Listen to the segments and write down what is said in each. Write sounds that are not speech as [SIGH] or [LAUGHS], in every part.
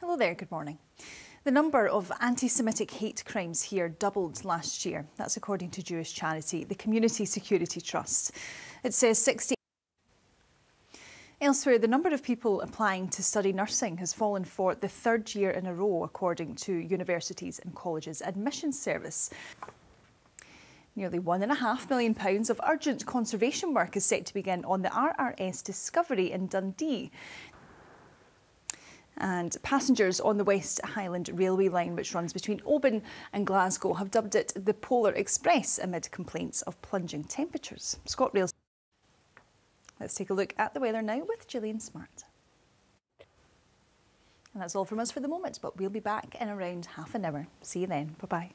Hello there, good morning. The number of anti Semitic hate crimes here doubled last year. That's according to Jewish charity, the Community Security Trust. It says 60. Elsewhere, the number of people applying to study nursing has fallen for the third year in a row, according to Universities and Colleges Admissions Service. Nearly £1.5 million of urgent conservation work is set to begin on the RRS Discovery in Dundee. And passengers on the West Highland Railway line, which runs between Oban and Glasgow, have dubbed it the Polar Express amid complaints of plunging temperatures. ScotRail. Let's take a look at the weather now with Gillian Smart. And that's all from us for the moment, but we'll be back in around half an hour. See you then. Bye bye.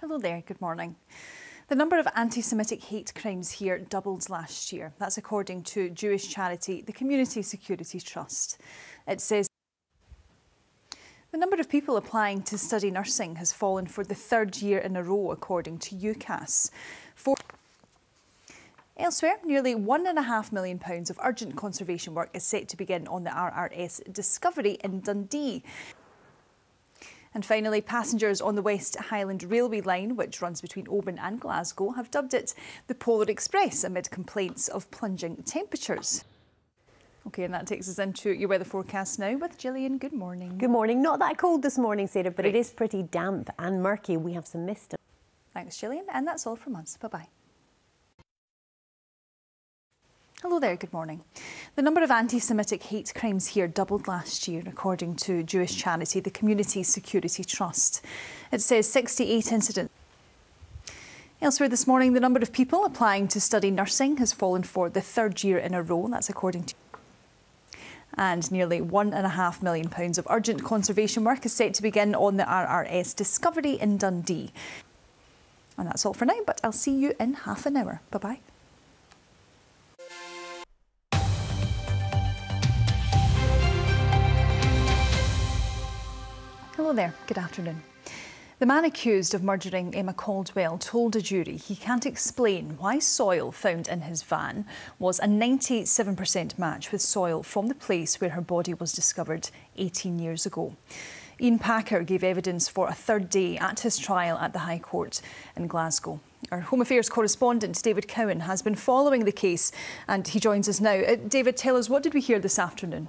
Hello there, good morning. The number of anti Semitic hate crimes here doubled last year. That's according to Jewish charity, the Community Security Trust. It says the number of people applying to study nursing has fallen for the third year in a row, according to UCAS. For Elsewhere, nearly £1.5 million of urgent conservation work is set to begin on the RRS Discovery in Dundee. And finally, passengers on the West Highland Railway line, which runs between Oban and Glasgow, have dubbed it the Polar Express amid complaints of plunging temperatures. OK, and that takes us into your weather forecast now with Gillian. Good morning. Good morning. Not that cold this morning, Sarah, but Great. it is pretty damp and murky. We have some mist. Thanks, Gillian. And that's all from us. Bye-bye. Hello there, good morning. The number of anti Semitic hate crimes here doubled last year, according to Jewish charity, the Community Security Trust. It says 68 incidents. Elsewhere this morning, the number of people applying to study nursing has fallen for the third year in a row. That's according to and nearly £1.5 million of urgent conservation work is set to begin on the RRS Discovery in Dundee. And that's all for now, but I'll see you in half an hour. Bye bye. There, good afternoon. The man accused of murdering Emma Caldwell told a jury he can't explain why soil found in his van was a 97% match with soil from the place where her body was discovered 18 years ago. Iain Packer gave evidence for a third day at his trial at the High Court in Glasgow. Our Home Affairs correspondent David Cowan has been following the case and he joins us now. Uh, David, tell us, what did we hear this afternoon?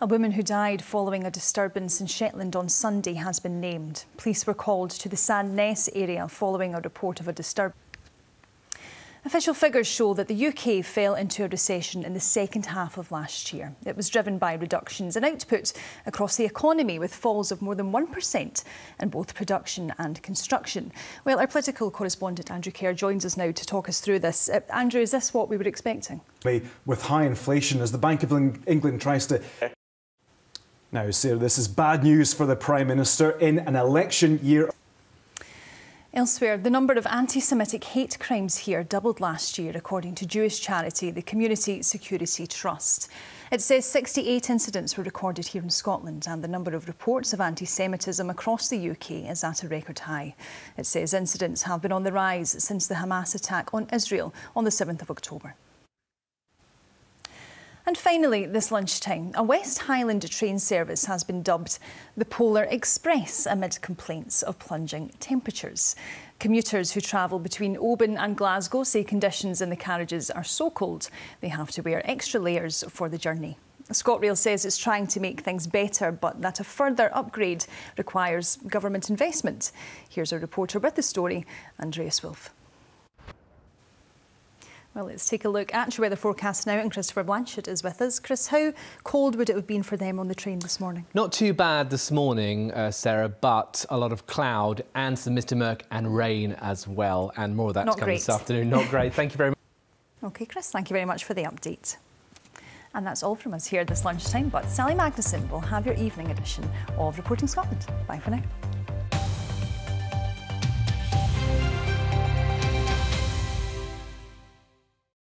A woman who died following a disturbance in Shetland on Sunday has been named. Police were called to the Sandnes area following a report of a disturbance. Official figures show that the UK fell into a recession in the second half of last year. It was driven by reductions in output across the economy, with falls of more than 1% in both production and construction. Well, our political correspondent Andrew Kerr joins us now to talk us through this. Uh, Andrew, is this what we were expecting? With high inflation, as the Bank of England tries to now, Sarah, this is bad news for the Prime Minister in an election year. Elsewhere, the number of anti Semitic hate crimes here doubled last year, according to Jewish charity, the Community Security Trust. It says 68 incidents were recorded here in Scotland, and the number of reports of anti Semitism across the UK is at a record high. It says incidents have been on the rise since the Hamas attack on Israel on the 7th of October. And finally, this lunchtime, a West Highland train service has been dubbed the Polar Express amid complaints of plunging temperatures. Commuters who travel between Oban and Glasgow say conditions in the carriages are so cold they have to wear extra layers for the journey. ScotRail says it's trying to make things better, but that a further upgrade requires government investment. Here's a reporter with the story, Andreas Wolf. Well, let's take a look at your weather forecast now, and Christopher Blanchett is with us. Chris, how cold would it have been for them on the train this morning? Not too bad this morning, uh, Sarah, but a lot of cloud and some misty murk and rain as well, and more of that to come this afternoon. Not great. Thank you very much. [LAUGHS] OK, Chris, thank you very much for the update. And that's all from us here this lunchtime, but Sally Magnusson will have your evening edition of Reporting Scotland. Bye for now.